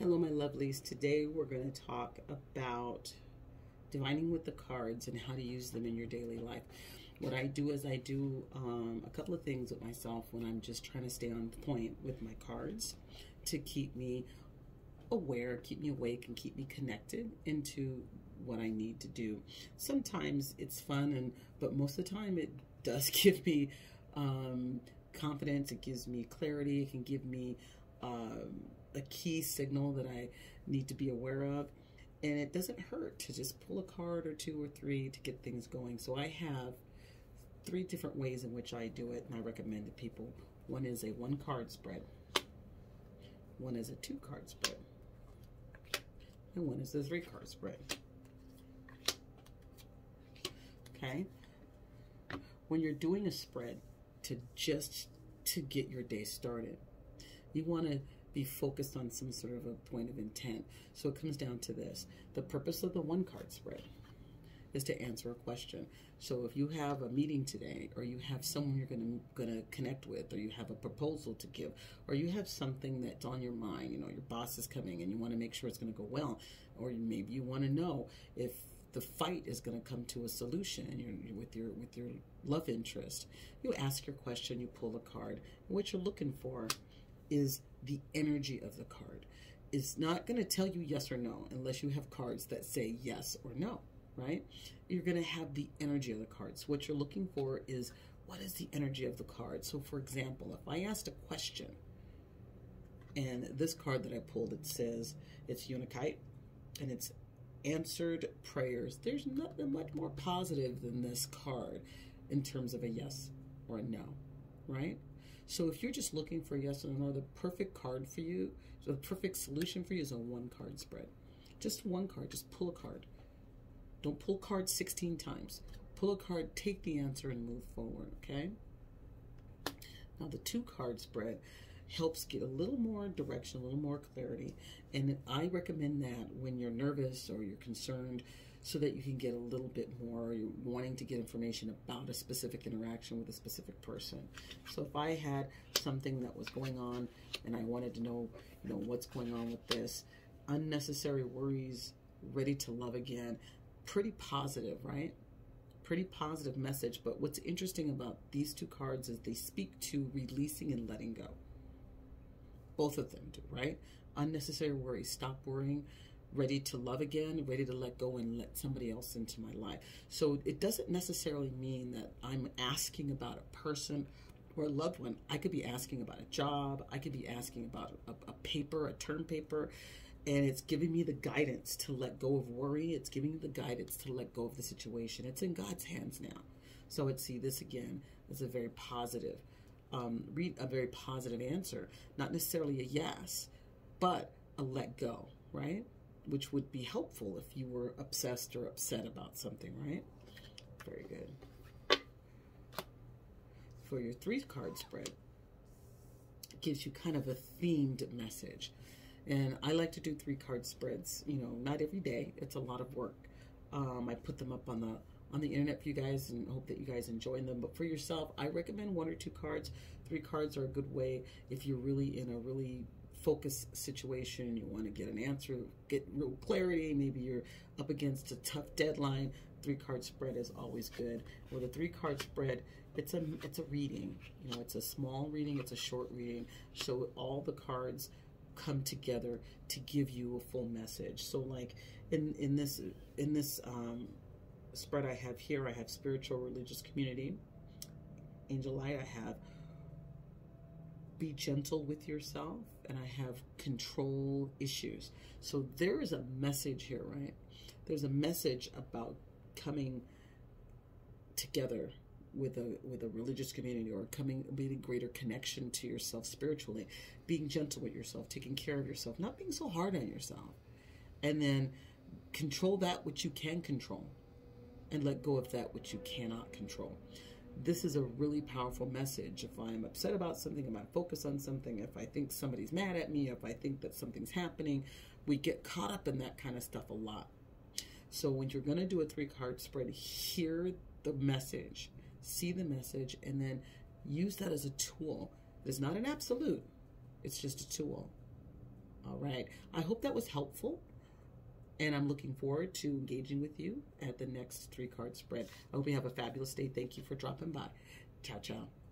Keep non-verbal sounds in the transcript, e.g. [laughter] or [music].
Hello, my lovelies. Today we're going to talk about divining with the cards and how to use them in your daily life. What I do is I do um, a couple of things with myself when I'm just trying to stay on point with my cards to keep me aware, keep me awake, and keep me connected into what I need to do. Sometimes it's fun, and but most of the time it does [laughs] give me um, confidence. It gives me clarity. It can give me um, a key signal that I need to be aware of. And it doesn't hurt to just pull a card or two or three to get things going. So I have three different ways in which I do it, and I recommend to people. One is a one card spread, one is a two card spread, and one is a three card spread. Okay? When you're doing a spread to just to get your day started, you want to be focused on some sort of a point of intent. So it comes down to this. The purpose of the one card spread is to answer a question. So if you have a meeting today, or you have someone you're gonna gonna connect with, or you have a proposal to give, or you have something that's on your mind, you know, your boss is coming and you want to make sure it's gonna go well, or maybe you want to know if the fight is going to come to a solution you're, with your with your love interest you ask your question you pull a card what you're looking for is the energy of the card. It's not going to tell you yes or no unless you have cards that say yes or no, right? You're going to have the energy of the cards. What you're looking for is what is the energy of the card? So, for example, if I asked a question and this card that I pulled, it says it's Unakite and it's answered prayers. There's nothing much more positive than this card in terms of a yes or a no, right? So if you're just looking for yes or no, the perfect card for you, the perfect solution for you is a one card spread. Just one card, just pull a card. Don't pull cards 16 times. Pull a card, take the answer, and move forward, okay? Now the two card spread helps get a little more direction, a little more clarity. And I recommend that when you're nervous or you're concerned so that you can get a little bit more, you're wanting to get information about a specific interaction with a specific person. So if I had something that was going on and I wanted to know, you know, what's going on with this, unnecessary worries, ready to love again, pretty positive, right? Pretty positive message. But what's interesting about these two cards is they speak to releasing and letting go. Both of them do, right? Unnecessary worries. Stop worrying ready to love again, ready to let go and let somebody else into my life. So it doesn't necessarily mean that I'm asking about a person or a loved one. I could be asking about a job, I could be asking about a, a paper, a term paper, and it's giving me the guidance to let go of worry. It's giving me the guidance to let go of the situation. It's in God's hands now. So I'd see this again as a very positive, um, read a very positive answer, not necessarily a yes, but a let go, right? Which would be helpful if you were obsessed or upset about something, right? Very good. For your three card spread, it gives you kind of a themed message. And I like to do three card spreads, you know, not every day. It's a lot of work. Um, I put them up on the on the internet for you guys and hope that you guys enjoy them. But for yourself, I recommend one or two cards. Three cards are a good way if you're really in a really focus situation, you want to get an answer, get real clarity, maybe you're up against a tough deadline, three card spread is always good. With a three card spread, it's a it's a reading. You know, it's a small reading, it's a short reading. So all the cards come together to give you a full message. So like in in this in this um, spread I have here, I have spiritual religious community. Angel light I have be gentle with yourself and I have control issues. So there is a message here, right? There's a message about coming together with a with a religious community or coming being greater connection to yourself spiritually, being gentle with yourself, taking care of yourself, not being so hard on yourself. And then control that which you can control and let go of that which you cannot control this is a really powerful message. If I'm upset about something, if I focus on something, if I think somebody's mad at me, if I think that something's happening, we get caught up in that kind of stuff a lot. So when you're going to do a three card spread, hear the message, see the message, and then use that as a tool. It's not an absolute, it's just a tool. All right. I hope that was helpful. And I'm looking forward to engaging with you at the next three card spread. I hope you have a fabulous day. Thank you for dropping by. Ciao, ciao.